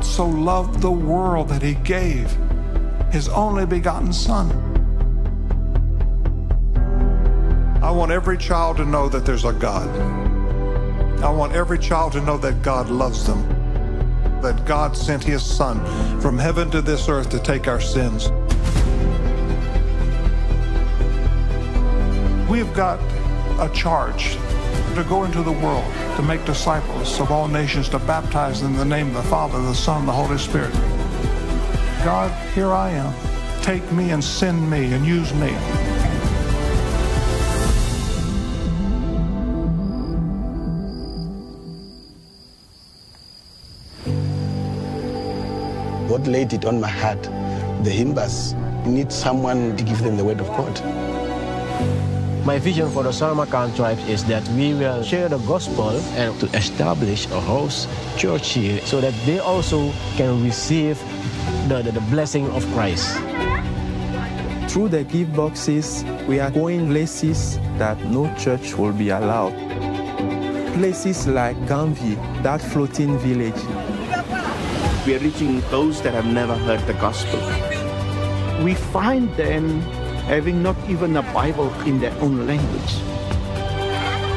God so loved the world that he gave his only begotten Son. I want every child to know that there's a God. I want every child to know that God loves them, that God sent his Son from heaven to this earth to take our sins. We've got a charge to go into the world to make disciples of all nations, to baptize in the name of the Father, the Son, the Holy Spirit. God, here I am. Take me and send me and use me. God laid it on my heart. The Himbas need someone to give them the word of God. My vision for the Sarmakan tribes is that we will share the gospel and to establish a house church here so that they also can receive the, the, the blessing of Christ. Through the gift boxes, we are going places that no church will be allowed. Places like Ganvie, that floating village. We are reaching those that have never heard the gospel. We find them having not even a Bible in their own language.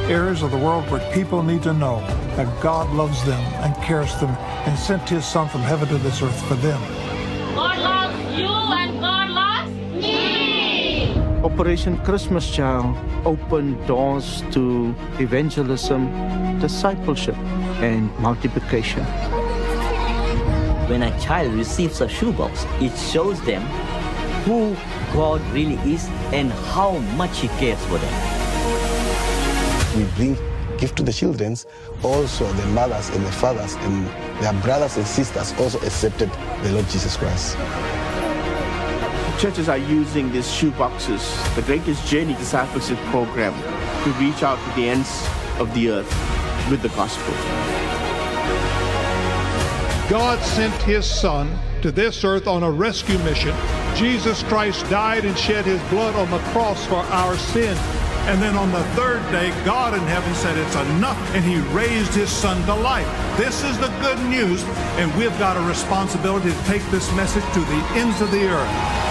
Areas of the world where people need to know that God loves them and cares for them and sent his son from heaven to this earth for them. God loves you and God loves me. Operation Christmas Child opened doors to evangelism, discipleship, and multiplication. When a child receives a shoebox, it shows them who God really is and how much He cares for them. We bring gift to the children. Also, the mothers and the fathers and their brothers and sisters also accepted the Lord Jesus Christ. Churches are using these shoeboxes, the Greatest Journey Discipleship Program, to reach out to the ends of the earth with the gospel. God sent his son to this earth on a rescue mission. Jesus Christ died and shed his blood on the cross for our sin. And then on the third day, God in heaven said, It's enough, and he raised his son to life. This is the good news, and we've got a responsibility to take this message to the ends of the earth.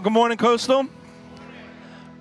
Well, good morning, Coastal.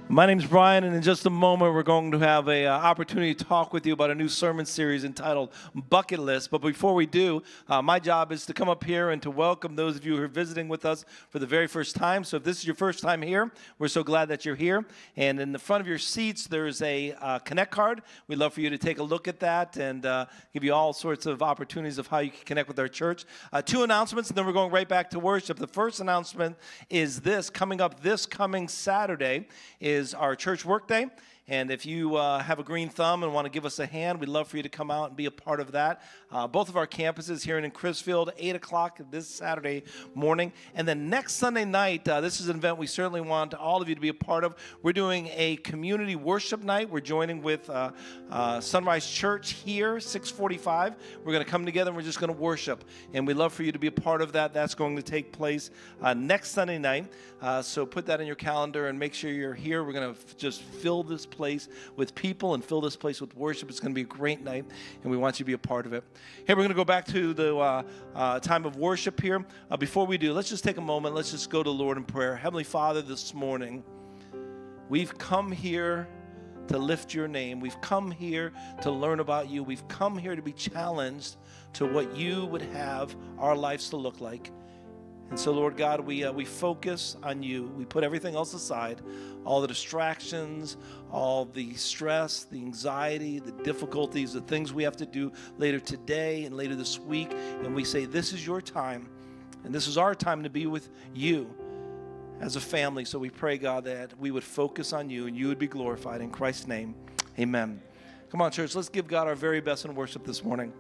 My name is Brian, and in just a moment, we're going to have an uh, opportunity to talk with you about a new sermon series entitled Bucket List. But before we do, uh, my job is to come up here and to welcome those of you who are visiting with us for the very first time. So if this is your first time here, we're so glad that you're here. And in the front of your seats, there's a uh, Connect card. We'd love for you to take a look at that and uh, give you all sorts of opportunities of how you can connect with our church. Uh, two announcements, and then we're going right back to worship. The first announcement is this coming up this coming Saturday is is our church workday. And if you uh, have a green thumb and want to give us a hand, we'd love for you to come out and be a part of that. Uh, both of our campuses here in Crisfield, 8 o'clock this Saturday morning. And then next Sunday night, uh, this is an event we certainly want all of you to be a part of. We're doing a community worship night. We're joining with uh, uh, Sunrise Church here, 645. We're going to come together and we're just going to worship. And we'd love for you to be a part of that. That's going to take place uh, next Sunday night. so put that in your calendar and make sure you're here. We're going to f- just fill this place place with people and fill this place with worship. It's going to be a great night, and we want you to be a part of it. Hey, we're going to go back to the uh, uh, time of worship here. Uh, before we do, let's just take a moment. Let's just go to the Lord in prayer. Heavenly Father, this morning, we've come here to lift your name. We've come here to learn about you. We've come here to be challenged to what you would have our lives to look like. And so, Lord God, we, uh, we focus on you. We put everything else aside all the distractions, all the stress, the anxiety, the difficulties, the things we have to do later today and later this week. And we say, This is your time, and this is our time to be with you as a family. So we pray, God, that we would focus on you and you would be glorified. In Christ's name, amen. Come on, church, let's give God our very best in worship this morning.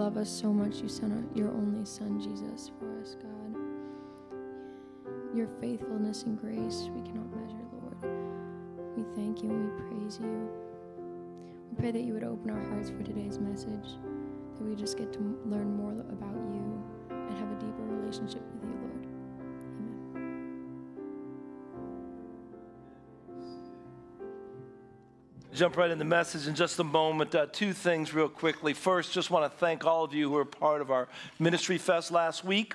Love us so much. You sent our- your only Son, Jesus, for us, God. Your faithfulness and grace we cannot measure, Lord. We thank you and we praise you. We pray that you would open our hearts for today's message, that we just get to learn more about you and have a deeper relationship Jump right in the message in just a moment. Uh, two things, real quickly. First, just want to thank all of you who were part of our Ministry Fest last week.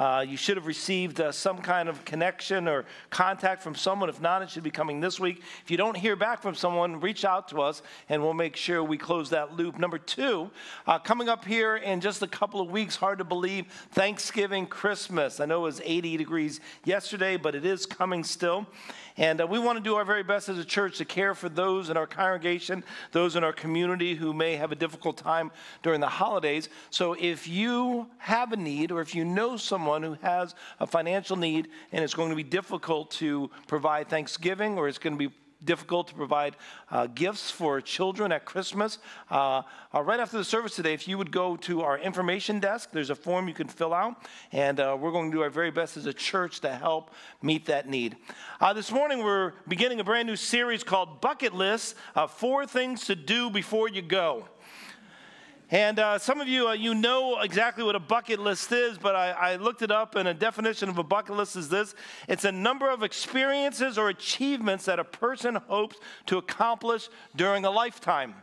Uh, you should have received uh, some kind of connection or contact from someone. If not, it should be coming this week. If you don't hear back from someone, reach out to us and we'll make sure we close that loop. Number two, uh, coming up here in just a couple of weeks, hard to believe, Thanksgiving, Christmas. I know it was 80 degrees yesterday, but it is coming still. And uh, we want to do our very best as a church to care for those in our congregation, those in our community who may have a difficult time during the holidays. So if you have a need or if you know someone who has a financial need and it's going to be difficult to provide Thanksgiving or it's going to be difficult to provide uh, gifts for children at Christmas. Uh, uh, right after the service today, if you would go to our information desk, there's a form you can fill out, and uh, we're going to do our very best as a church to help meet that need. Uh, this morning, we're beginning a brand new series called Bucket List uh, Four Things to Do Before You Go. And uh, some of you, uh, you know exactly what a bucket list is, but I, I, looked it up, and a definition of a bucket list is this it's a number of experiences or achievements that a person hopes to accomplish during a lifetime.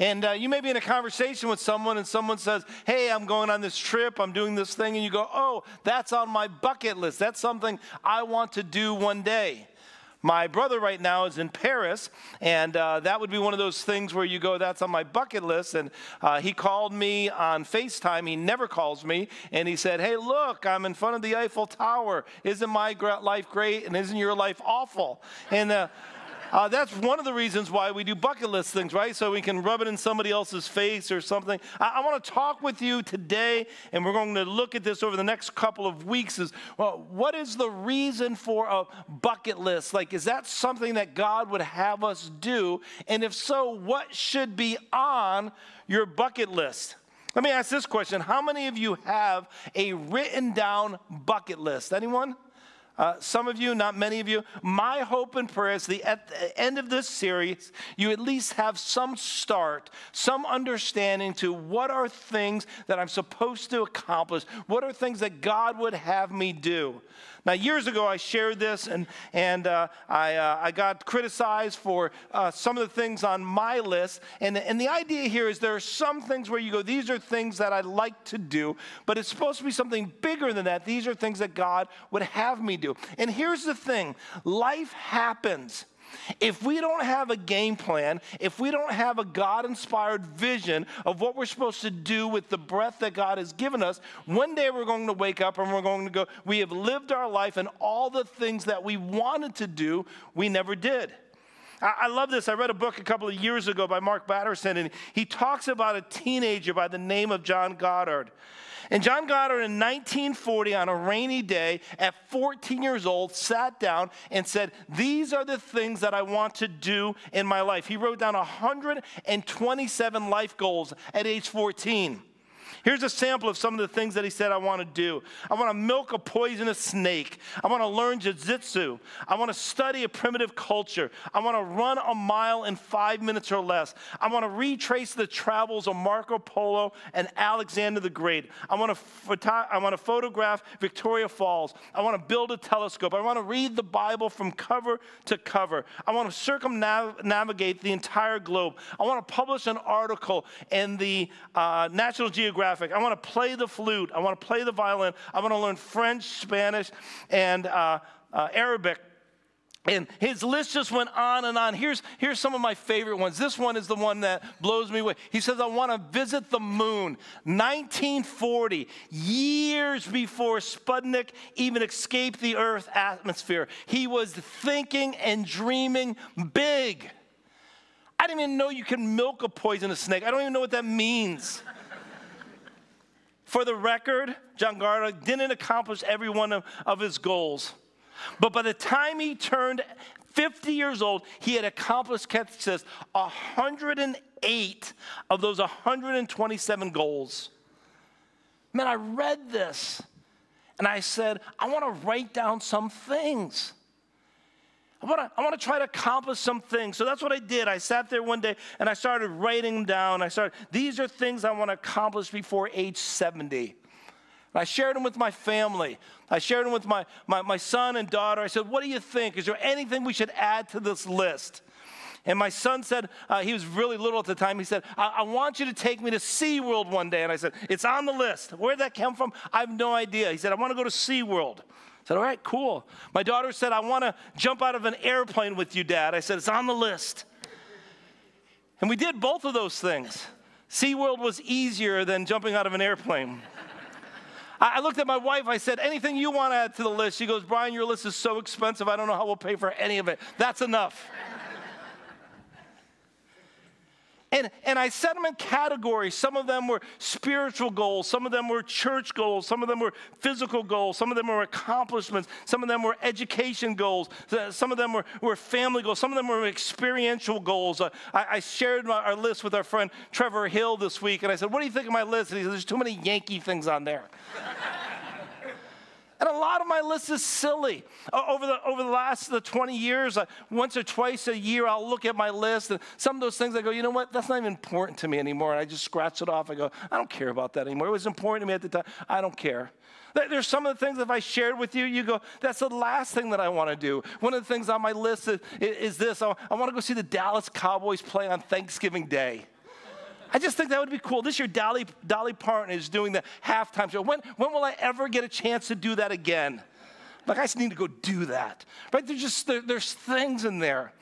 And uh, you may be in a conversation with someone, and someone says, Hey, I'm going on this trip, I'm doing this thing, and you go, Oh, that's on my bucket list. That's something I want to do one day. My brother right now is in Paris, and uh, that would be one of those things where you go, That's on my bucket list. And uh, he called me on FaceTime. He never calls me. And he said, Hey, look, I'm in front of the Eiffel Tower. Isn't my life great? And isn't your life awful? And uh, uh, that's one of the reasons why we do bucket list things, right? So we can rub it in somebody else's face or something. I, I want to talk with you today, and we're going to look at this over the next couple of weeks. Is well, what is the reason for a bucket list? Like, is that something that God would have us do? And if so, what should be on your bucket list? Let me ask this question How many of you have a written down bucket list? Anyone? Uh, some of you, not many of you. My hope and prayer is the, at the end of this series, you at least have some start, some understanding to what are things that I'm supposed to accomplish, what are things that God would have me do. Now, years ago, I shared this, and, and uh, I, uh, I got criticized for uh, some of the things on my list. And, and the idea here is there are some things where you go, these are things that I like to do, but it's supposed to be something bigger than that. These are things that God would have me do. And here's the thing life happens. If we don't have a game plan, if we don't have a God inspired vision of what we're supposed to do with the breath that God has given us, one day we're going to wake up and we're going to go, we have lived our life and all the things that we wanted to do, we never did. I love this. I read a book a couple of years ago by Mark Batterson, and he talks about a teenager by the name of John Goddard. And John Goddard in 1940, on a rainy day, at 14 years old, sat down and said, These are the things that I want to do in my life. He wrote down 127 life goals at age 14. Here's a sample of some of the things that he said I want to do. I want to milk a poisonous snake. I want to learn jiu-jitsu. I want to study a primitive culture. I want to run a mile in five minutes or less. I want to retrace the travels of Marco Polo and Alexander the Great. I want to, photo- I want to photograph Victoria Falls. I want to build a telescope. I want to read the Bible from cover to cover. I want to circumnavigate the entire globe. I want to publish an article in the uh, National Geographic I want to play the flute. I want to play the violin. I want to learn French, Spanish, and uh, uh, Arabic. And his list just went on and on. Here's, here's some of my favorite ones. This one is the one that blows me away. He says, I want to visit the moon. 1940, years before Sputnik even escaped the Earth atmosphere. He was thinking and dreaming big. I didn't even know you can milk a poisonous snake. I don't even know what that means. For the record, John Goddard didn't accomplish every one of, of his goals. But by the time he turned 50 years old, he had accomplished, catch this, 108 of those 127 goals. Man, I read this and I said, I want to write down some things. I want to I want to try to accomplish some things. So that's what I did. I sat there one day and I started writing them down. I started, these are things I want to accomplish before age 70. I shared them with my family. I shared them with my, my, my son and daughter. I said, What do you think? Is there anything we should add to this list? And my son said, uh, he was really little at the time, he said, I-, I want you to take me to SeaWorld one day. And I said, It's on the list. Where'd that come from? I have no idea. He said, I want to go to SeaWorld. Said, All right, cool. My daughter said, I want to jump out of an airplane with you, Dad. I said, It's on the list. And we did both of those things. SeaWorld was easier than jumping out of an airplane. I looked at my wife, I said, anything you want to add to the list? She goes, Brian, your list is so expensive, I don't know how we'll pay for any of it. That's enough. And, and I set them in categories. Some of them were spiritual goals, some of them were church goals, some of them were physical goals, some of them were accomplishments, some of them were education goals, some of them were, were family goals, some of them were experiential goals. Uh, I, I, shared my, our list with our friend Trevor Hill this week, and I said, What do you think of my list? And he said, There's too many Yankee things on there. And a lot of my list is silly. Over the, over the last the 20 years, uh, once or twice a year, I'll look at my list, and some of those things I go, you know what, that's not even important to me anymore. And I just scratch it off. I go, I don't care about that anymore. It was important to me at the time. I don't care. There's some of the things if I shared with you, you go, that's the last thing that I want to do. One of the things on my list is, is this I, I want to go see the Dallas Cowboys play on Thanksgiving Day. I just think that would be cool. This year, Dolly, Dolly Parton is doing the halftime show. When, when will I ever get a chance to do that again? Like, I just need to go do that. Right? There's just, there, there's things in there.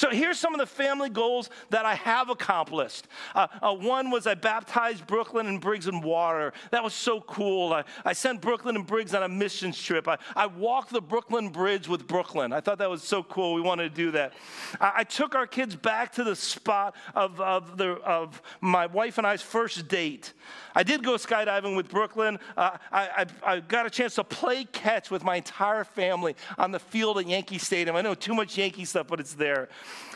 So here's some of the family goals that I have accomplished. Uh, uh, one was I baptized Brooklyn and Briggs in water. That was so cool. I, I sent Brooklyn and Briggs on a missions trip. I, I walked the Brooklyn Bridge with Brooklyn. I thought that was so cool. We wanted to do that. I, I took our kids back to the spot of, of, the, of my wife and I's first date. I did go skydiving with Brooklyn. Uh, I, I, I, got a chance to play catch with my entire family on the field at Yankee Stadium. I know too much Yankee stuff, but it's there.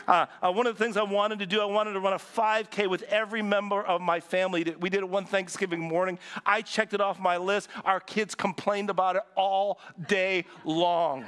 Uh, uh, one of the things I wanted to do, I wanted to run a 5K with every member of my family. We did it one Thanksgiving morning. I checked it off my list. Our kids complained about it all day long.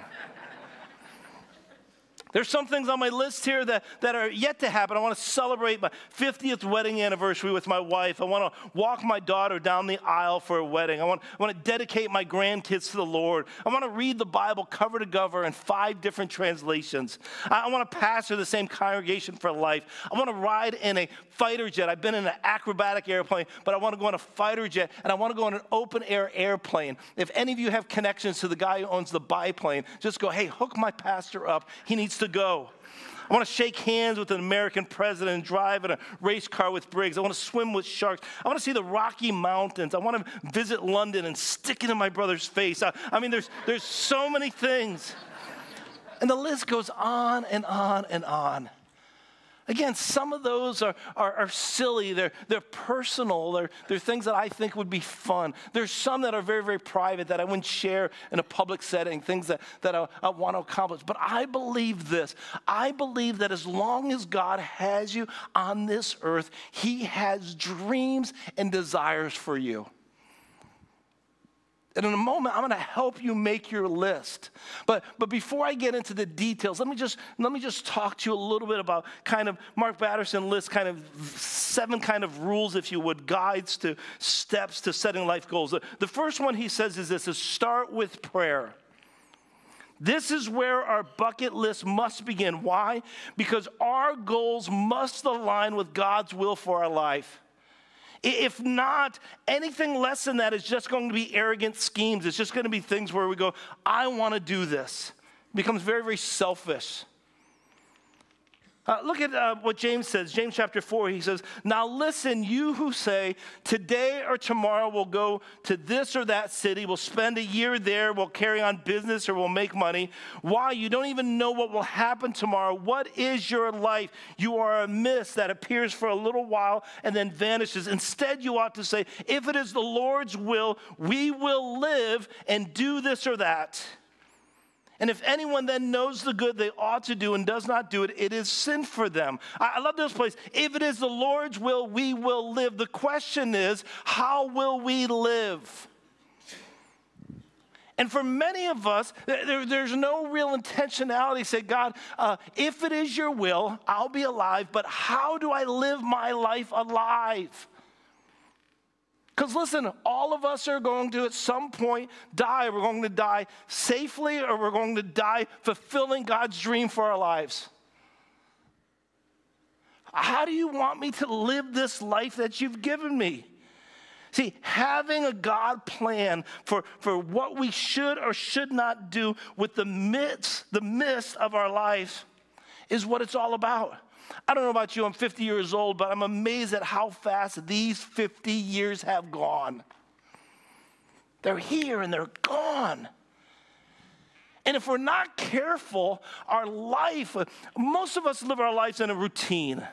There's some things on my list here that, that are yet to happen. I want to celebrate my 50th wedding anniversary with my wife. I want to walk my daughter down the aisle for a wedding. I want, I want to dedicate my grandkids to the Lord. I want to read the Bible cover to cover in five different translations. I, I want to pastor the same congregation for life. I want to ride in a fighter jet. I've been in an acrobatic airplane, but I want to go on a fighter jet and I want to go on an open air airplane. If any of you have connections to the guy who owns the biplane, just go, hey, hook my pastor up. He needs to go. I want to shake hands with an American president and drive in a race car with Briggs. I want to swim with sharks. I want to see the Rocky Mountains. I want to visit London and stick it in my brother's face. I, I mean, there's, there's so many things. And the list goes on and on and on. Again, some of those are, are, are, silly, they're, they're personal, they're, they're things that I think would be fun. There's some that are very, very private that I wouldn't share in a public setting, things that, that I, I want to accomplish. But I believe this I believe that as long as God has you on this earth, He has dreams and desires for you. And in a moment, I'm going to help you make your list. But, but before I get into the details, let me, just, let me just talk to you a little bit about kind of Mark Batterson lists kind of seven kind of rules, if you would, guides to steps to setting life goals. The, the first one he says is this is start with prayer. This is where our bucket list must begin. Why? Because our goals must align with God's will for our life. If not, anything less than that is just going to be arrogant schemes. It's just going to be things where we go, I want to do this. It becomes very, very selfish. Uh, look at uh, what James says. James chapter 4, he says, Now listen, you who say, Today or tomorrow we'll go to this or that city, we'll spend a year there, we'll carry on business or we'll make money. Why? You don't even know what will happen tomorrow. What is your life? You are a mist that appears for a little while and then vanishes. Instead, you ought to say, If it is the Lord's will, we will live and do this or that. And if anyone then knows the good they ought to do and does not do it, it is sin for them. I, love this place. If it is the Lord's will, we will live. The question is, how will we live? And for many of us, there, there's no real intentionality. Say, God, uh, if it is your will, I'll be alive, but how do I live my life alive? Because listen, all of us are going to at some point die. We're going to die safely or we're going to die fulfilling God's dream for our lives. How do you want me to live this life that you've given me? See, having a God plan for, for what we should or should not do with the midst, the midst of our lives is what it's all about. I don't know about you, I'm 50 years old, but I'm amazed at how fast these 50 years have gone. They're here and they're gone. And if we're not careful, our life, most of us live our lives in a routine.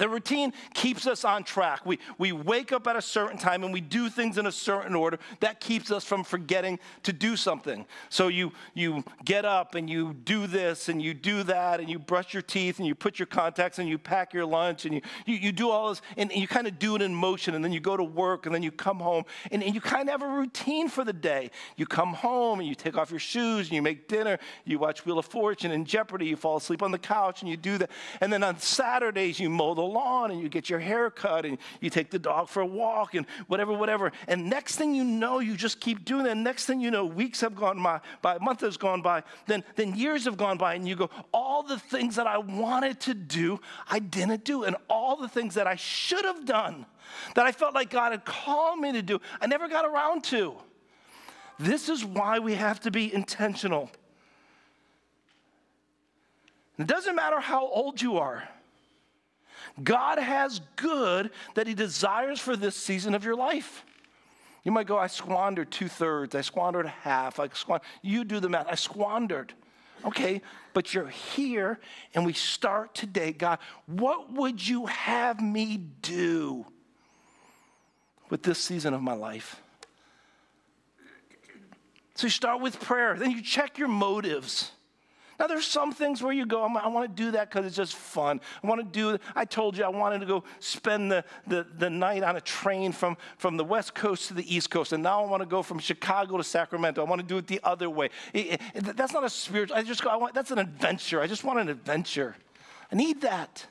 The routine keeps us on track. We, we wake up at a certain time and we do things in a certain order. That keeps us from forgetting to do something. So you, you get up and you do this and you do that and you brush your teeth and you put your contacts and you pack your lunch and you, you, you do all this and, you kind of do it in motion and then you go to work and then you come home and, and you kind of have a routine for the day. You come home and you take off your shoes and you make dinner, you watch Wheel of Fortune and Jeopardy, you fall asleep on the couch and you do that. And then on Saturdays, you mow the lawn and you get your hair cut and you take the dog for a walk and whatever, whatever. And next thing you know, you just keep doing that. Next thing you know, weeks have gone by, by a month has gone by, then, then years have gone by, and you go, all the things that I wanted to do, I didn't do. And all the things that I should have done, that I felt like God had called me to do, I never got around to. This is why we have to be intentional. It doesn't matter how old you are. God has good that He desires for this season of your life. You might go, I squandered two thirds, I squandered half, I squandered. You do the math, I squandered. Okay, but you're here and we start today. God, what would you have me do with this season of my life? So you start with prayer, then you check your motives. Now, there's some things where you go, I want to do that because it's just fun. I want to do, I told you I wanted to go spend the, the, the night on a train from, from the West Coast to the East Coast, and now I want to go from Chicago to Sacramento. I want to do it the other way. It, it, that's not a spiritual, I just go, I want, that's an adventure. I just want an adventure. I need that.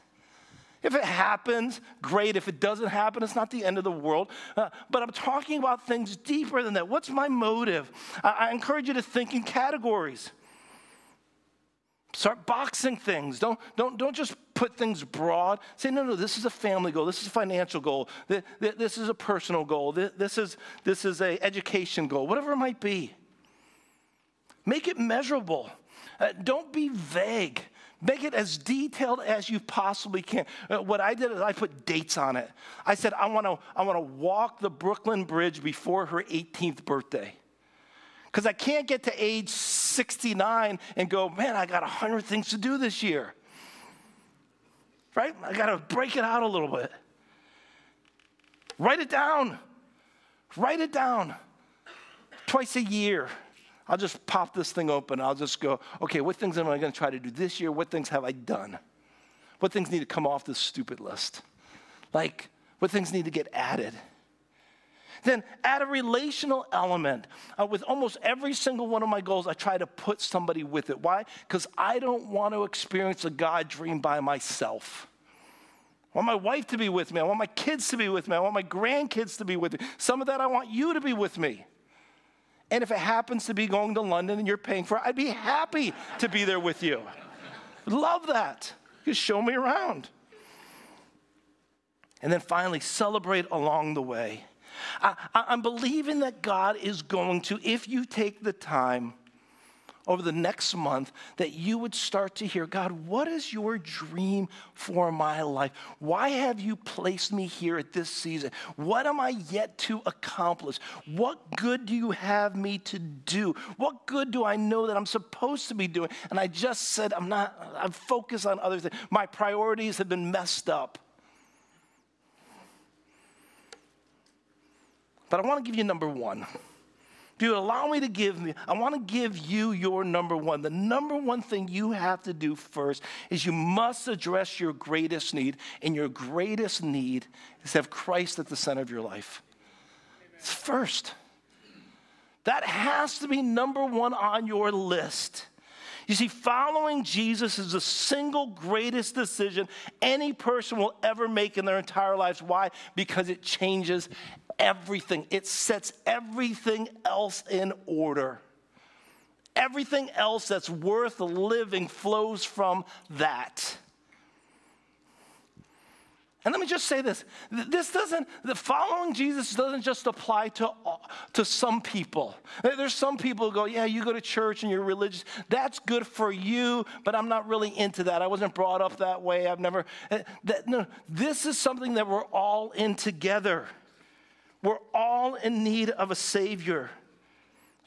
If it happens, great. If it doesn't happen, it's not the end of the world. Uh, but I'm talking about things deeper than that. What's my motive? I, I encourage you to think in categories. Start boxing things. Don't, don't, don't just put things broad. Say, no, no, this is a family goal. This is a financial goal. This is a personal goal. This is, this is a education goal, whatever it might be. Make it measurable. Uh, don't be vague. Make it as detailed as you possibly can. Uh, what I did is I put dates on it. I said, I want to I wanna walk the Brooklyn Bridge before her 18th birthday. Because I can't get to age 69 and go, man, I got 100 things to do this year. Right? I got to break it out a little bit. Write it down. Write it down. Twice a year. I'll just pop this thing open. I'll just go, okay, what things am I going to try to do this year? What things have I done? What things need to come off this stupid list? Like, what things need to get added? Then add a relational element. Uh, with almost every single one of my goals, I try to put somebody with it. Why? Because I don't want to experience a God dream by myself. I want my wife to be with me. I want my kids to be with me. I want my grandkids to be with me. Some of that I want you to be with me. And if it happens to be going to London and you're paying for it, I'd be happy to be there with you. Love that. Just show me around. And then finally, celebrate along the way. I, am believing that God is going to, if you take the time over the next month, that you would start to hear God, what is your dream for my life? Why have you placed me here at this season? What am I yet to accomplish? What good do you have me to do? What good do I know that I'm supposed to be doing? And I just said, I'm not, I'm focused on other things. My priorities have been messed up. But I want to give you number one. if you allow me to give me, I want to give you your number one. The number one thing you have to do first is you must address your greatest need, and your greatest need is to have Christ at the center of your life. It's first. That has to be number one on your list. You see, following Jesus is the single greatest decision any person will ever make in their entire lives. Why? Because it changes everything, it sets everything else in order. Everything else that's worth living flows from that. And let me just say this this doesn't, the following Jesus doesn't just apply to, to some people. There's some people who go, Yeah, you go to church and you're religious. That's good for you, but I'm not really into that. I wasn't brought up that way. I've never. Eh, that, no, this is something that we're all in together. We're all in need of a Savior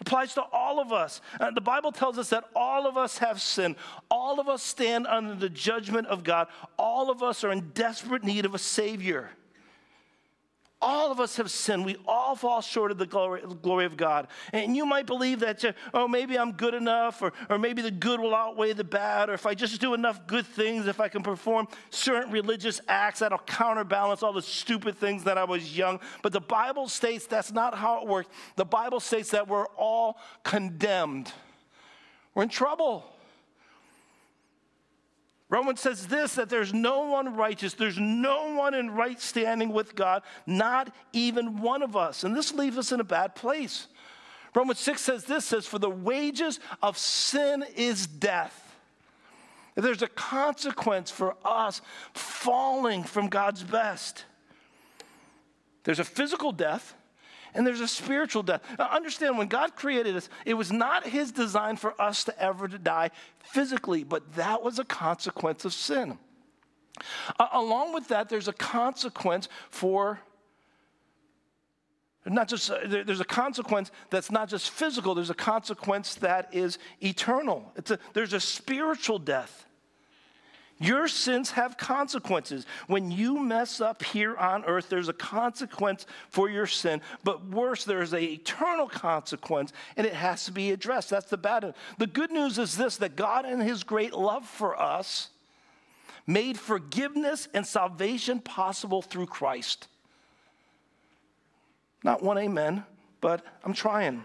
applies to all of us. Uh, the Bible tells us that all of us have sinned. All of us stand under the judgment of God. All of us are in desperate need of a Savior. All of us have sinned. We all fall short of the glory, glory of God. And you might believe that, uh, oh, maybe I'm good enough, or, or maybe the good will outweigh the bad, or if I just do enough good things, if I can perform certain religious acts, that'll counterbalance all the stupid things that I was young. But the Bible states that's not how it works. The Bible states that we're all condemned, we're in trouble. Romans says this that there's no one righteous, there's no one in right standing with God, not even one of us. And this leaves us in a bad place. Romans 6 says this says, For the wages of sin is death. There's a consequence for us falling from God's best. There's a physical death, and there's a spiritual death. Now, understand, when God created us, it was not His design for us to ever to die physically, but that was a consequence of sin. Uh, along with that, there's a consequence for not just uh, there's a consequence that's not just physical there's a consequence that is eternal it's a, there's a spiritual death your sins have consequences. When you mess up here on earth, there's a consequence for your sin. But worse, there's an eternal consequence, and it has to be addressed. That's the bad news. The good news is this that God, in His great love for us, made forgiveness and salvation possible through Christ. Not one amen, but I'm trying.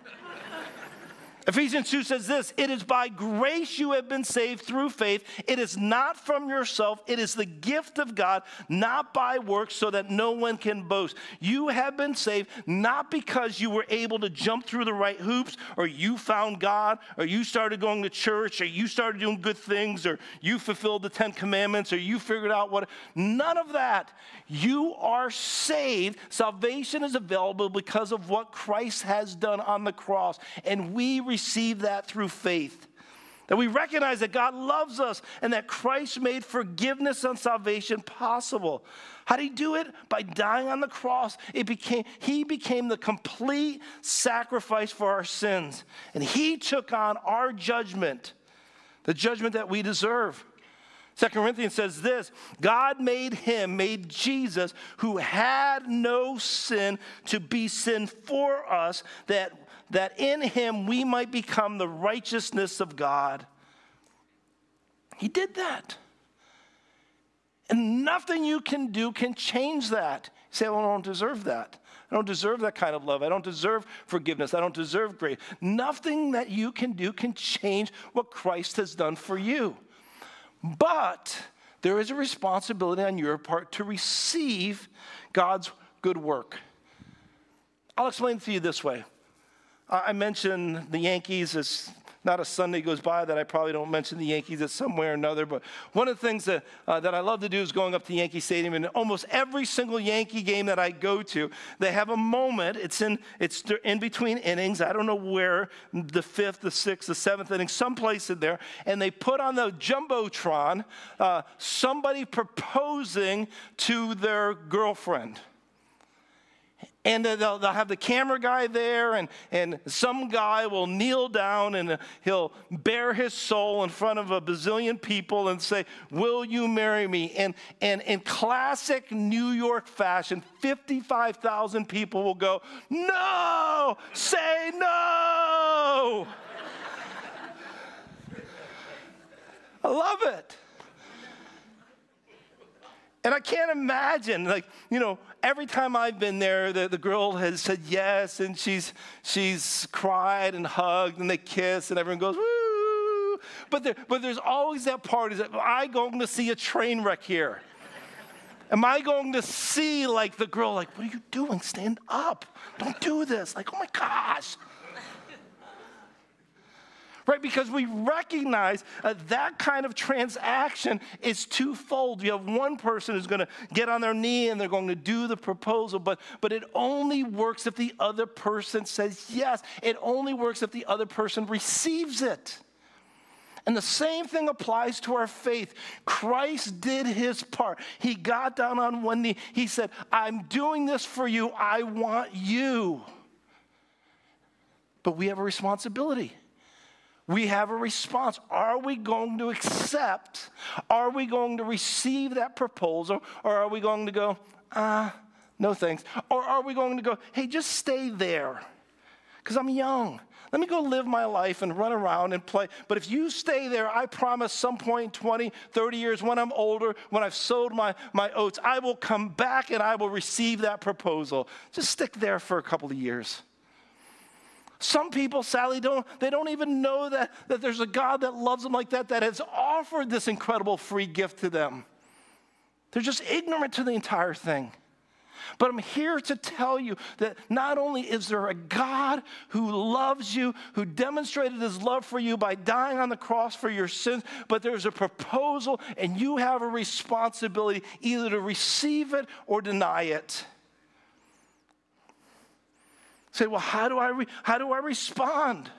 Ephesians 2 says this It is by grace you have been saved through faith. It is not from yourself, it is the gift of God, not by works, so that no one can boast. You have been saved not because you were able to jump through the right hoops, or you found God, or you started going to church, or you started doing good things, or you fulfilled the Ten Commandments, or you figured out what. None of that. You are saved. Salvation is available because of what Christ has done on the cross. And we receive that through faith. That we recognize that God loves us and that Christ made forgiveness and salvation possible. How did he do it? By dying on the cross. It became, he became the complete sacrifice for our sins. And he took on our judgment, the judgment that we deserve. Second Corinthians says this God made him, made Jesus, who had no sin, to be sin for us, that, that in him we might become the righteousness of God. He did that. And nothing you can do can change that. You say, well, I don't deserve that. I don't deserve that kind of love. I don't deserve forgiveness. I don't deserve grace. Nothing that you can do can change what Christ has done for you. But there is a responsibility on your part to receive God's good work. I'll explain to you this way. I mentioned the Yankees as not a Sunday goes by that I probably don't mention the Yankees at some way or another. But one of the things that, uh, that I love to do is going up to Yankee Stadium. And almost every single Yankee game that I go to, they have a moment. It's in, it's in between innings. I don't know where, the fifth, the sixth, the seventh inning, someplace in there. And they put on the Jumbotron uh, somebody proposing to their girlfriend. And they'll, they'll have the camera guy there, and, and some guy will kneel down and he'll bare his soul in front of a bazillion people and say, Will you marry me? And, and in classic New York fashion, 55,000 people will go, No! Say no! I love it. And I can't imagine, like, you know, every time I've been there, the, the girl has said yes, and she's, she's cried and hugged, and they kiss, and everyone goes, woo. But, there, but there's always that part is that, am I going to see a train wreck here? Am I going to see, like, the girl, like, what are you doing? Stand up. Don't do this. Like, oh my gosh right? Because we recognize uh, that kind of transaction is twofold. You have one person who's going to get on their knee and they're going to do the proposal, but, but it only works if the other person says yes. It only works if the other person receives it. And the same thing applies to our faith. Christ did his part. He got down on one knee. He said, I'm doing this for you. I want you. But we have a responsibility we have a response. Are we going to accept? Are we going to receive that proposal? Or are we going to go, ah, no thanks? Or are we going to go, hey, just stay there? Because I'm young. Let me go live my life and run around and play. But if you stay there, I promise some point 20, 30 years, when I'm older, when I've sowed my, my oats, I will come back and I will receive that proposal. Just stick there for a couple of years. Some people, sadly, don't, they don't even know that, that there's a God that loves them like that, that has offered this incredible free gift to them. They're just ignorant to the entire thing. But I'm here to tell you that not only is there a God who loves you, who demonstrated his love for you by dying on the cross for your sins, but there's a proposal and you have a responsibility either to receive it or deny it. Say, well, how do I, re- how do I respond?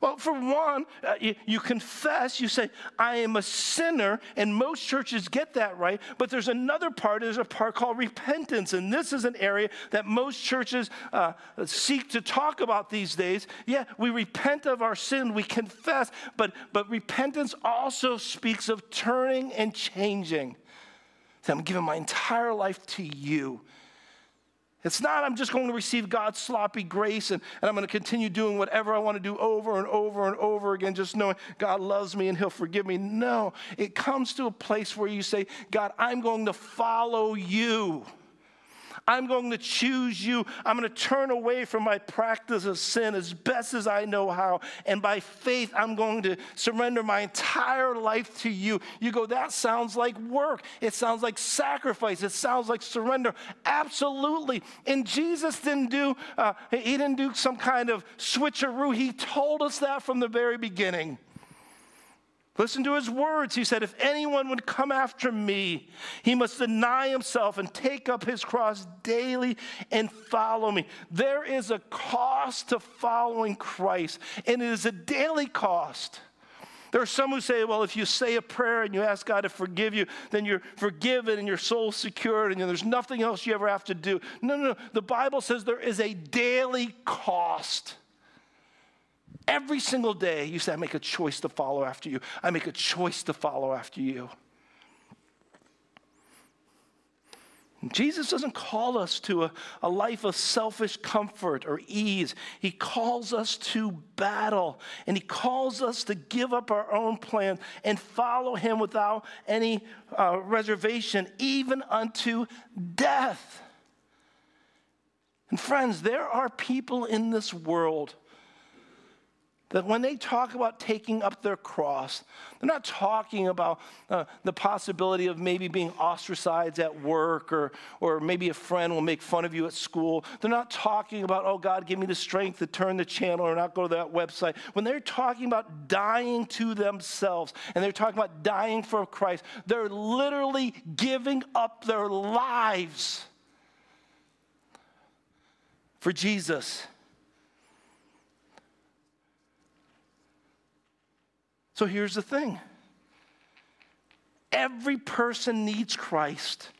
Well, for one, uh, you, you, confess, you say, I am a sinner, and most churches get that right. But there's another part, there's a part called repentance, and this is an area that most churches uh, seek to talk about these days. Yeah, we repent of our sin, we confess, but, but repentance also speaks of turning and changing. So I'm giving my entire life to you. It's not, I'm just going to receive God's sloppy grace and, and I'm going to continue doing whatever I want to do over and over and over again, just knowing God loves me and He'll forgive me. No, it comes to a place where you say, God, I'm going to follow you. I'm going to choose you. I'm going to turn away from my practice of sin as best as I know how. And by faith, I'm going to surrender my entire life to you. You go, that sounds like work. It sounds like sacrifice. It sounds like surrender. Absolutely. And Jesus didn't do, uh, he didn't do some kind of switcheroo. He told us that from the very beginning. Listen to his words. He said, If anyone would come after me, he must deny himself and take up his cross daily and follow me. There is a cost to following Christ, and it is a daily cost. There are some who say, well, if you say a prayer and you ask God to forgive you, then you're forgiven and your soul's secured and there's nothing else you ever have to do. No, no, no. The Bible says there is a daily cost. Every single day, you say, I make a choice to follow after you. I make a choice to follow after you. Jesus doesn't call us to a, a life of selfish comfort or ease. He calls us to battle, and He calls us to give up our own plan and follow Him without any uh, reservation, even unto death. And friends, there are people in this world that when they talk about taking up their cross, they're not talking about uh, the possibility of maybe being ostracized at work or, or maybe a friend will make fun of you at school. They're not talking about, oh, God, give me the strength to turn the channel or not go to that website. When they're talking about dying to themselves and they're talking about dying for Christ, they're literally giving up their lives for Jesus. So here's the thing every person needs Christ.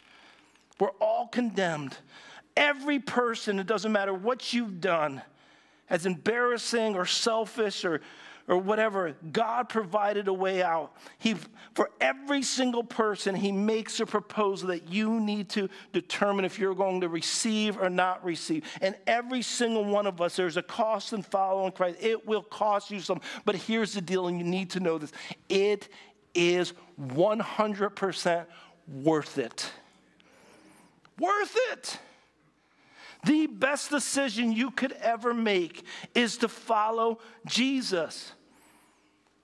We're all condemned. Every person, it doesn't matter what you've done, as embarrassing or selfish or, or whatever, God provided a way out. He, for every single person, He makes a proposal that you need to determine if you're going to receive or not receive. And every single one of us, there's a cost in following Christ. It will cost you some. But here's the deal, and you need to know this it is 100% worth it. Worth it. The best decision you could ever make is to follow Jesus.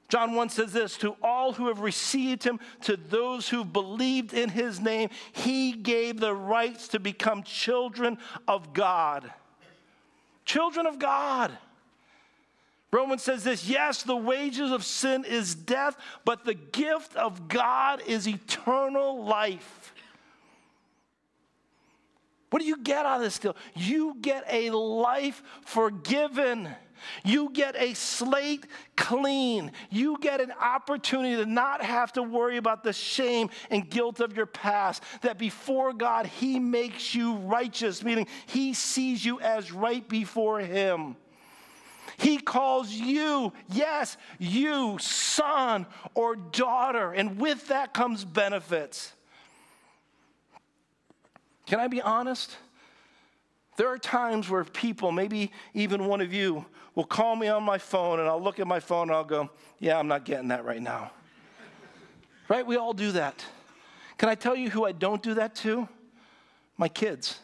John 1 says this To all who have received him, to those who believed in his name, he gave the rights to become children of God. Children of God. Romans says this yes, the wages of sin is death, but the gift of God is eternal life. What do you get out of this deal? You get a life forgiven. You get a slate clean. You get an opportunity to not have to worry about the shame and guilt of your past. That before God, He makes you righteous, meaning He sees you as right before Him. He calls you, yes, you, son or daughter, and with that comes benefits. Can I be honest? There are times where people, maybe even one of you, will call me on my phone and I'll look at my phone and I'll go, Yeah, I'm not getting that right now. right? We all do that. Can I tell you who I don't do that to? My kids.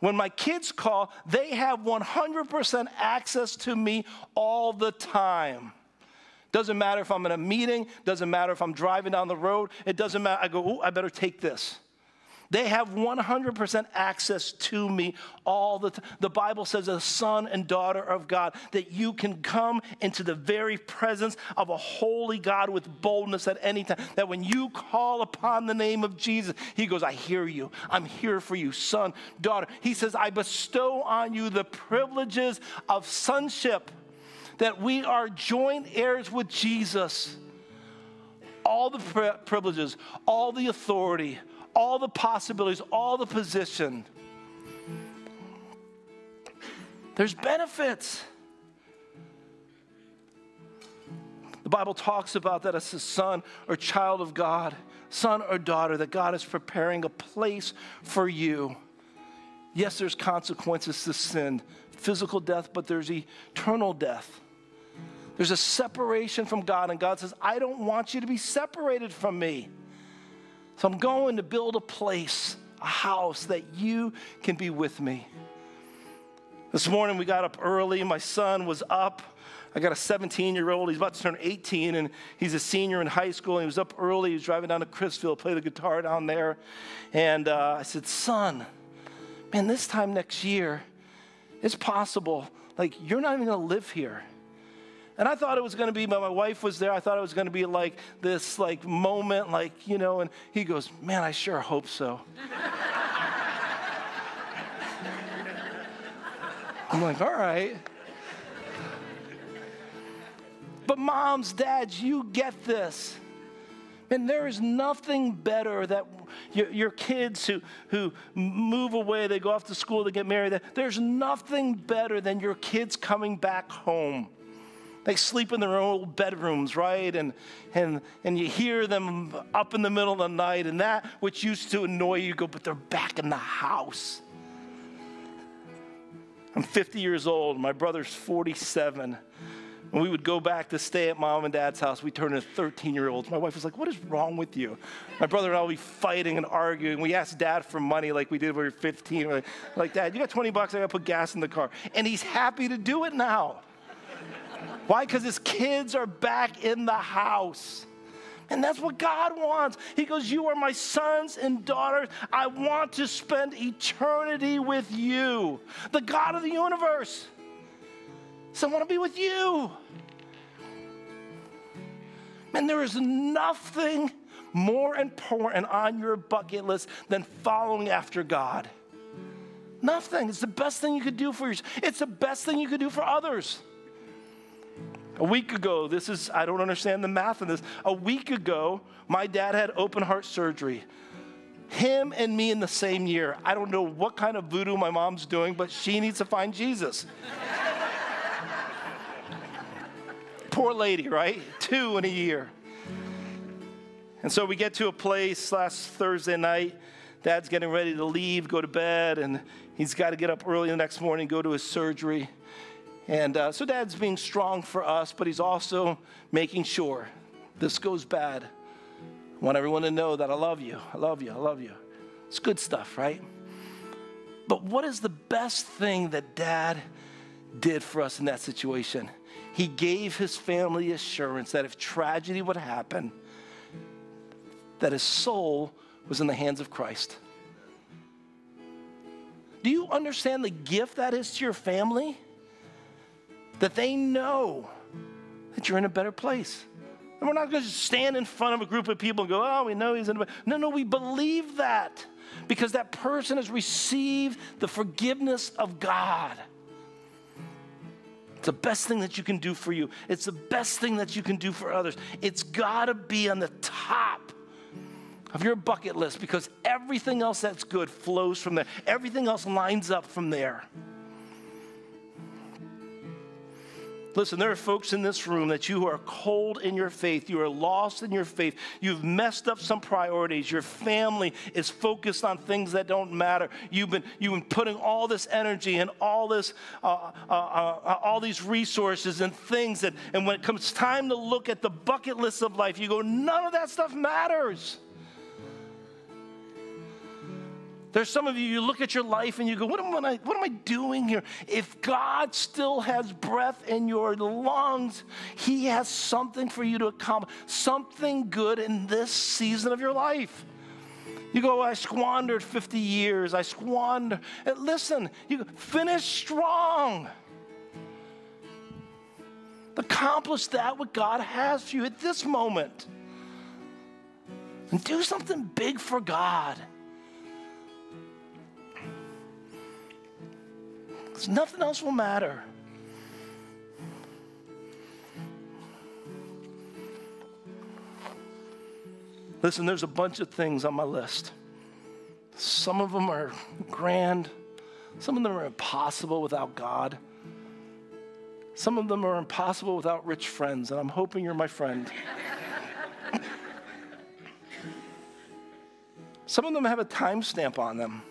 When my kids call, they have 100% access to me all the time. Doesn't matter if I'm in a meeting, doesn't matter if I'm driving down the road, it doesn't matter. I go, oh, I better take this. They have 100% access to me all the time. The Bible says, a son and daughter of God, that you can come into the very presence of a holy God with boldness at any time. That when you call upon the name of Jesus, He goes, I hear you. I'm here for you, son, daughter. He says, I bestow on you the privileges of sonship, that we are joint heirs with Jesus. All the privileges, all the authority, all the possibilities, all the position. There's benefits. The Bible talks about that as a son or child of God, son or daughter, that God is preparing a place for you. Yes, there's consequences to sin, physical death, but there's eternal death. There's a separation from God, and God says, I don't want you to be separated from me. So I'm going to build a place, a house that you can be with me. This morning we got up early. My son was up. I got a 17 year old. He's about to turn 18 and he's a senior in high school. And he was up early. He was driving down to Crisfield, play the guitar down there. And uh, I said, Son, man, this time next year, it's possible. Like, you're not even going to live here. And I thought it was going to be, my wife was there. I thought it was going to be like this like moment, like, you know, and he goes, man, I sure hope so. I'm like, all right. But moms, dads, you get this. And there is nothing better that your, your, kids who, who move away, they go off to school, they get married, there's nothing better than your kids coming back home. They sleep in their old bedrooms, right? And, and, and you hear them up in the middle of the night, and that which used to annoy you, go, but they're back in the house. I'm 50 years old, my brother's 47. When we would go back to stay at mom and dad's house, we turned into 13 year olds. My wife was like, What is wrong with you? My brother and I would be fighting and arguing. We asked dad for money like we did when we were 15. We're like, Dad, you got 20 bucks, I gotta put gas in the car. And he's happy to do it now. Why? Because his kids are back in the house. And that's what God wants. He goes, You are my sons and daughters. I want to spend eternity with you, the God of the universe. So I want to be with you. And there is nothing more important on your bucket list than following after God. Nothing. It's the best thing you could do for yourself, it's the best thing you could do for others. A week ago, this is, I don't understand the math of this. A week ago, my dad had open heart surgery. Him and me in the same year. I don't know what kind of voodoo my mom's doing, but she needs to find Jesus. Poor lady, right? Two in a year. And so we get to a place last Thursday night. Dad's getting ready to leave, go to bed, and he's got to get up early the next morning, go to his surgery. And uh, so dad's being strong for us, but he's also making sure this goes bad. I want everyone to know that I love you. I love you. I love you. It's good stuff, right? But what is the best thing that dad did for us in that situation? He gave his family assurance that if tragedy would happen, that his soul was in the hands of Christ. Do you understand the gift that is to your family? That they know that you're in a better place. And we're not going to stand in front of a group of people and go, oh, we know he's in a better. No, no, we believe that because that person has received the forgiveness of God. It's the best thing that you can do for you. It's the best thing that you can do for others. It's got to be on the top of your bucket list because everything else that's good flows from there. Everything else lines up from there. Listen, there are folks in this room that you are cold in your faith. You are lost in your faith. You've messed up some priorities. Your family is focused on things that don't matter. You've been, you've been putting all this energy and all this, uh, uh, uh, all these resources and things that, and when it comes time to look at the bucket list of life, you go, none of that stuff matters. There's some of you, you look at your life and you go, what am, I, what am I doing here? If God still has breath in your lungs, He has something for you to accomplish, something good in this season of your life. You go, I squandered 50 years, I squandered. Eh, listen, you finish strong. Accomplish that what God has for you at this moment. And do something big for God. Because nothing else will matter. Listen, there's a bunch of things on my list. Some of them are grand, some of them are impossible without God. Some of them are impossible without rich friends, and I'm hoping you're my friend. Some of them have a timestamp on them.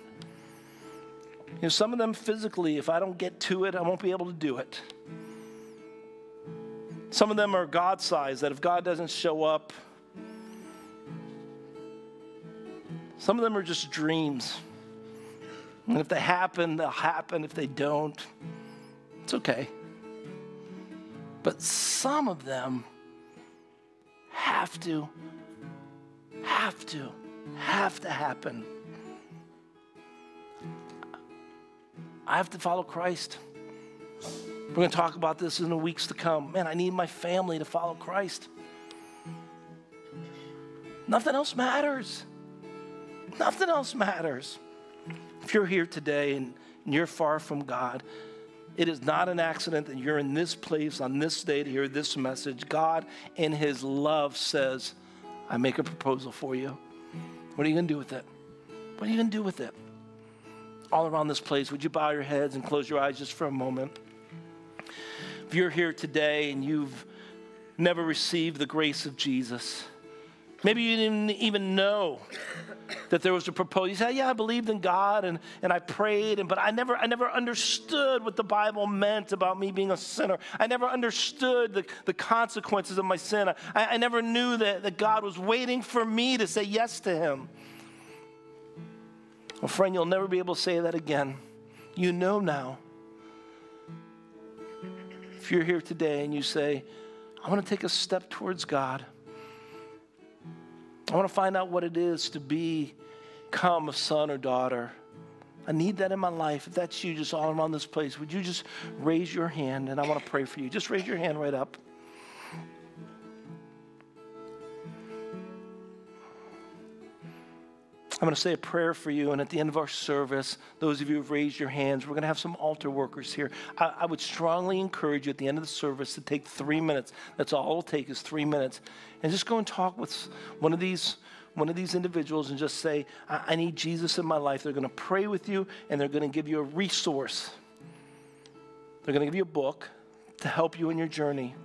You know, some of them physically, if I don't get to it, I won't be able to do it. Some of them are God sized, that if God doesn't show up, some of them are just dreams. And if they happen, they'll happen. If they don't, it's okay. But some of them have to, have to, have to happen. I have to follow Christ. We're going to talk about this in the weeks to come. Man, I need my family to follow Christ. Nothing else matters. Nothing else matters. If you're here today and you're far from God, it is not an accident that you're in this place on this day to hear this message. God, in His love, says, I make a proposal for you. What are you going to do with it? What are you going to do with it? All around this place, would you bow your heads and close your eyes just for a moment? If you're here today and you've never received the grace of Jesus, maybe you didn't even know that there was a proposal. You said, Yeah, I believed in God and, and I prayed, and, but I never, I never understood what the Bible meant about me being a sinner. I never understood the, the consequences of my sin. I, I never knew that, that God was waiting for me to say yes to Him. Well, friend, you'll never be able to say that again. You know now. If you're here today and you say, I want to take a step towards God, I want to find out what it is to become a son or daughter. I need that in my life. If that's you, just all around this place, would you just raise your hand and I want to pray for you? Just raise your hand right up. I'm going to say a prayer for you, and at the end of our service, those of you who've raised your hands, we're going to have some altar workers here. I, I, would strongly encourage you at the end of the service to take three minutes. That's all it'll take is three minutes. And just go and talk with one of these one of these individuals and just say, I, I need Jesus in my life. They're going to pray with you and they're going to give you a resource. They're going to give you a book to help you in your journey.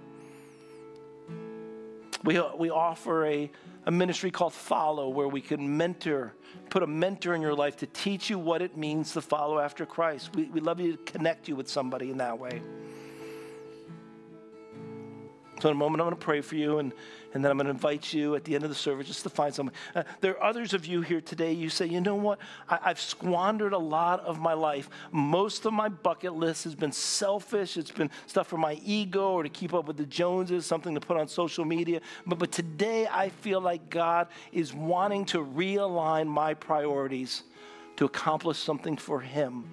We, we offer a, a ministry called Follow where we can mentor, put a mentor in your life to teach you what it means to follow after Christ. We, we love you to connect you with somebody in that way. So in a moment, I'm going to pray for you, and, and then I'm going to invite you at the end of the service just to find someone. Uh, there are others of you here today, you say, you know what? I, I've squandered a lot of my life. Most of my bucket list has been selfish. It's been stuff for my ego or to keep up with the Joneses, something to put on social media. But, but today, I feel like God is wanting to realign my priorities to accomplish something for Him.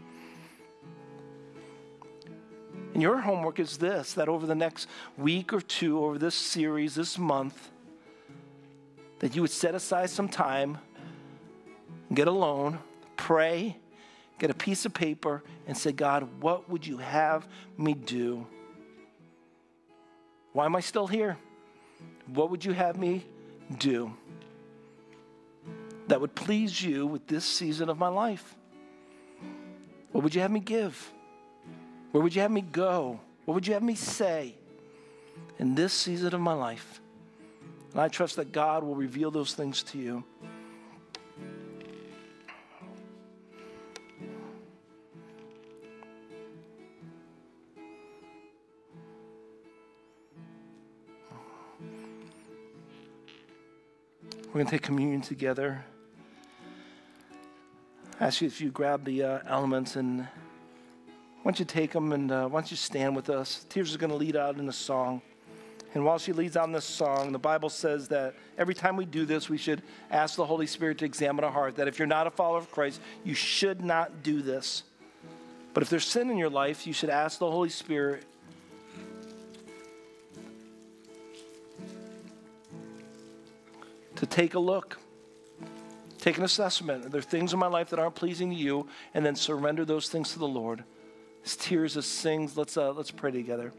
And your homework is this that over the next week or two, over this series, this month, that you would set aside some time, get alone, pray, get a piece of paper, and say, God, what would you have me do? Why am I still here? What would you have me do that would please you with this season of my life? What would you have me give? Where would you have me go? What would you have me say in this season of my life? And I trust that God will reveal those things to you. We're going to take communion together. I ask you if you grab the uh, elements and why don't you take them and uh, why don't you stand with us? Tears is going to lead out in a song. And while she leads out in this song, the Bible says that every time we do this, we should ask the Holy Spirit to examine our heart. That if you're not a follower of Christ, you should not do this. But if there's sin in your life, you should ask the Holy Spirit to take a look, take an assessment. Are there things in my life that aren't pleasing to you? And then surrender those things to the Lord. As tears as sings, let's, uh, let's pray together.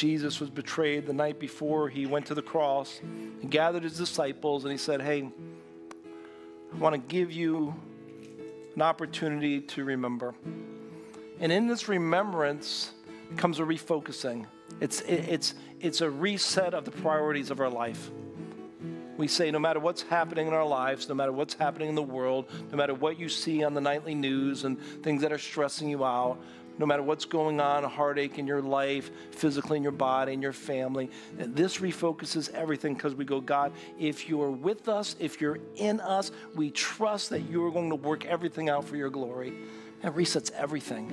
Jesus was betrayed the night before he went to the cross. He gathered his disciples and he said, Hey, I want to give you an opportunity to remember. And in this remembrance comes a refocusing. It's, it- it's, it's a reset of the priorities of our life. we say no matter what's happening in our lives, no matter what's happening in the world, no matter what you see on the nightly news and things that are stressing you out, no matter what's going on, heartache in your life, physically in your body, in your family, this refocuses everything because we go, God, if you are with us, if you're in us, we trust that you are going to work everything out for your glory. It resets everything.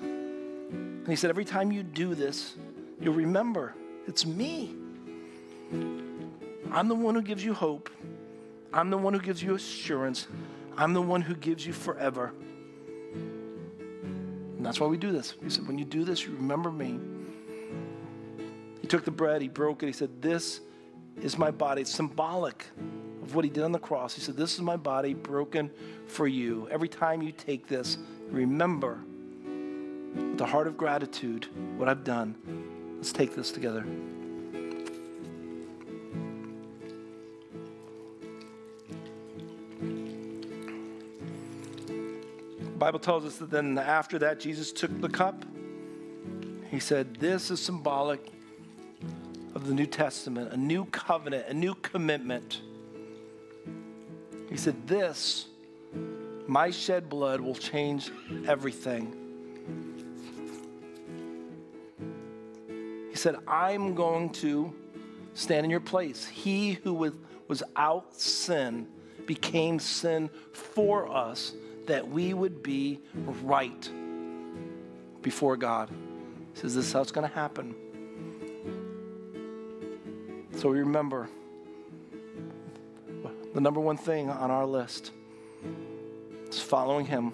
And he said, every time you do this, you'll remember it's me. I'm the one who gives you hope. I'm the one who gives you assurance. I'm the one who gives you forever. And that's why we do this. He said, when you do this, you remember me. He took the bread, he broke it, he said, This is my body. It's symbolic of what he did on the cross. He said, This is my body broken for you. Every time you take this, remember with a heart of gratitude what I've done. Let's take this together. Bible tells us that then after that, Jesus took the cup. He said, This is symbolic of the New Testament, a new covenant, a new commitment. He said, This, my shed blood, will change everything. He said, I'm going to stand in your place. He who was without sin became sin for us that we would be right before God. He says, This is how it's going to happen. So we remember the number one thing on our list is following Him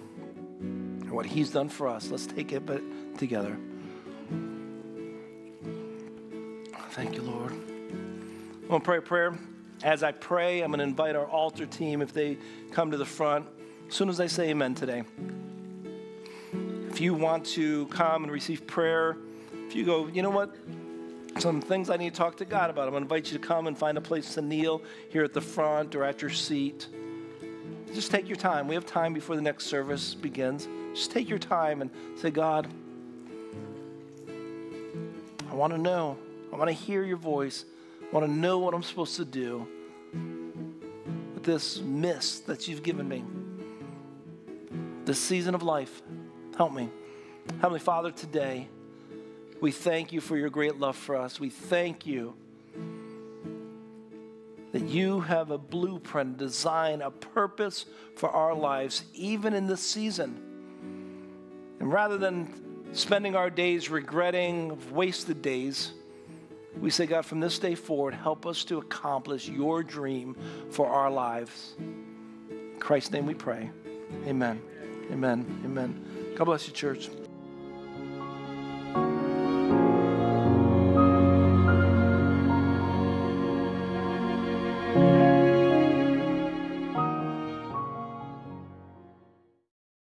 and what He's done for us. Let's take it but together. Thank you, Lord. I'm going to pray a prayer. As I pray, I'm going to invite our altar team if they come to the front as soon as I say amen today. If you want to come and receive prayer, if you go, you know what? Some things I need to talk to God about. I'm going to invite you to come and find a place to kneel here at the front or at your seat. Just take your time. We have time before the next service begins. Just take your time and say, God, I want to know. I want to hear your voice. I want to know what I'm supposed to do with this mist that you've given me, this season of life. Help me. Heavenly Father, today, we thank you for your great love for us. We thank you that you have a blueprint, design, a purpose for our lives, even in this season. And rather than spending our days regretting wasted days, we say, God, from this day forward, help us to accomplish your dream for our lives. In Christ's name we pray. Amen. Amen. Amen. God bless you, church.